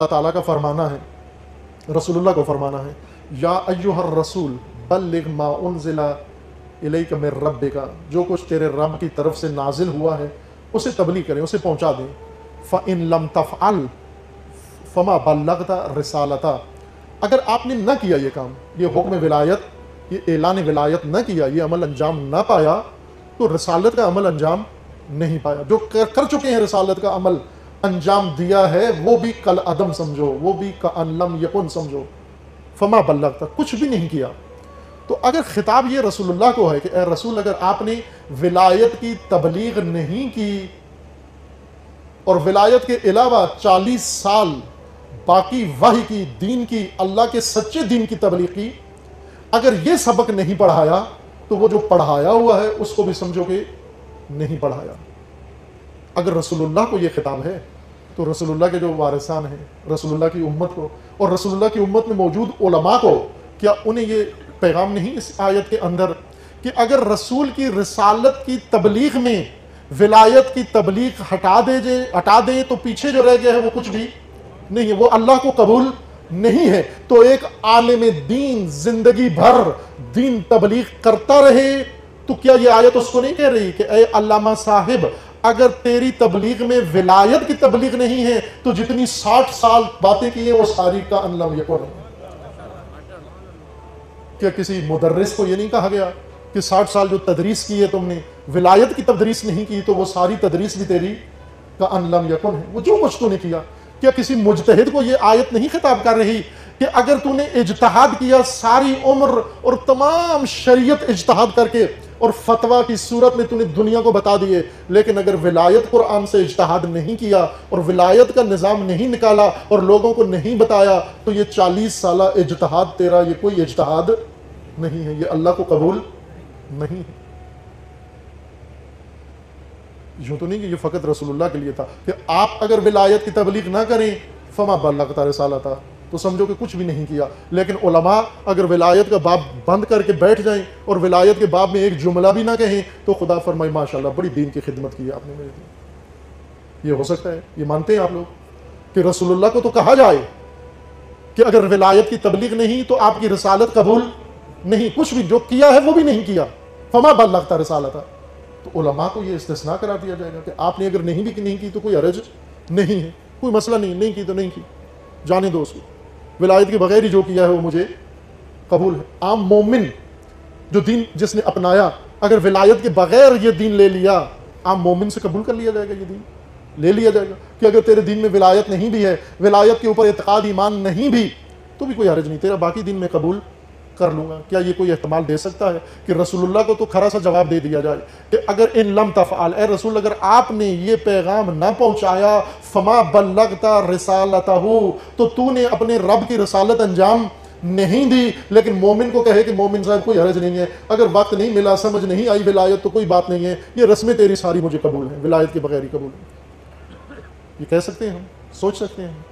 अल्लाह ताला का फरमाना है रसूलुल्लाह को फरमाना है या अय्युहर रसूल बल्लिग मा उनजिला इलैका मिर रब्बिका जो कुछ तेरे रब की तरफ़ से नाजिल हुआ है उसे तबलीग करें उसे पहुँचा दें। फ़ इन लम तफ़अल फमा बल्लगता रिसालता। अगर आपने न किया ये काम ये हुक्म विलायत ये ऐलान विलायत न किया ये अमल अंजाम न पाया तो रसालत का अमल अंजाम नहीं पाया। जो कर, कर चुके हैं रसालत का अमल अंजाम दिया है, वो भी कल अदम समझो, वो भी का अनलम यकुन समझो। फमा बल्लग तक कुछ भी नहीं किया। तो अगर खिताब ये रसूलुल्लाह को है कि रसूल, अगर आपने विलायत की तबलीग नहीं की, और विलायत के अलावा चालीस साल बाकी वही की, दीन की, अल्लाह के सच्चे दीन की तबलीग की, अगर ये सबक नहीं पढ़ाया तो वो जो पढ़ाया हुआ है, उसको भी समझो कि नहीं पढ़ाया। अगर रसूलुल्लाह को ये खिताब है तो रसूलुल्लाह के जो वारसान हैं, रसूलुल्लाह की उम्मत को, और रसूलुल्लाह की उम्मत में मौजूद उलमा को, क्या उन्हें ये पैगाम नहीं इस आयत के अंदर कि अगर रसूल की रसालत की तबलीग में विलायत की तबलीग हटा दे जे, हटा दे तो पीछे जो रह गया है वो कुछ भी नहीं है, वो अल्लाह को कबूल नहीं है। तो एक आलिम दीन ज़िंदगी भर दीन तबलीग करता रहे तो क्या ये आयत उसको नहीं कह रही कि अल्लामा साहिब अगर तेरी तबलीग में विलायत की तबलीग नहीं है तो जितनी साठ साल बातें की है, वो सारी का अनलम यकुन है? क्या किसी मुदर्रिस को ये नहीं कहा गया कि साठ साल जो तदरीस की है तुमने, विलायत की तदरीस नहीं की तो वो सारी तदरीस भी तेरी का अनलम यकुन है? वो जो कुछ तूने किया, क्या किसी मुजतहिद को ये आयत नहीं खिताब कर रही कि अगर तूने इजतहाद किया, सारी उम्र और तमाम शरीयत इजतहाद करके और फतवा की सूरत में तूने दुनिया को बता दिए, लेकिन अगर विलायत कुरान से इजतहाद नहीं किया और विलायत का निज़ाम नहीं निकाला और लोगों को नहीं बताया तो ये चालीस साल इजतहाद तेरा, ये कोई इजतहाद नहीं है, ये अल्लाह को कबूल नहीं है। यूँ तो नहीं कि ये फ़कत रसूलुल्लाह के लिए था, कि आप अगर विलायत की तबलीग ना करें, फमा बल्लता रसाला था तो समझो कि कुछ भी नहीं किया। लेकिन उलमा, अगर विलायत का बाब बंद करके बैठ जाएँ और विलायत के बाब में एक जुमला भी ना कहें तो खुदा फरमाई माशाल्लाह, बड़ी दीन की खिदमत की आपने मेरे लिए। ये हो सकता है, ये मानते हैं आप लोग कि रसूलुल्लाह को तो कहा जाए कि अगर विलायत की तबलीग नहीं तो आपकी रसालत कबूल नहीं। कुछ भी जो किया है, वो भी नहीं किया। फमा बल लगता रसालत। तो उलमा को ये इस्तना करा दिया जाएगा कि आपने अगर नहीं भी नहीं की तो कोई अरज नहीं है। कोई मसला नहीं नहीं की तो नहीं की। जाने दो उसको। विलायत के बगैर ही जो किया है वो मुझे कबूल है। आम मोमिन जो दीन जिसने अपनाया, अगर विलायत के बगैर ये दीन ले लिया, आम मोमिन से कबूल कर लिया जाएगा ये दीन? ले लिया जाएगा। कि अगर तेरे दिन में विलायत नहीं भी है, विलायत के ऊपर एतकाद ईमान नहीं भी तो भी कोई हरज नहीं। तेरा बाकी दिन में कबूल कर लूँगा। क्या ये कोई एहतमाल दे सकता है कि रसूलुल्लाह को तो खरा सा जवाब दे दिया जाए कि अगर इन लम तफ़ाल ए रसूल, अगर आपने ये पैगाम ना पहुँचाया, फमा बल्लगता रिसालता तो तूने अपने रब की रसालत अंजाम नहीं दी। लेकिन मोमिन को कहे कि मोमिन साहब, कोई हरज नहीं है। अगर वक्त नहीं मिला, समझ नहीं आई विलायत तो कोई बात नहीं है। ये रस्में तेरी सारी मुझे कबूल है, विलायत के बगैर ही कबूल है। ये कह सकते हैं हम, सोच सकते हैं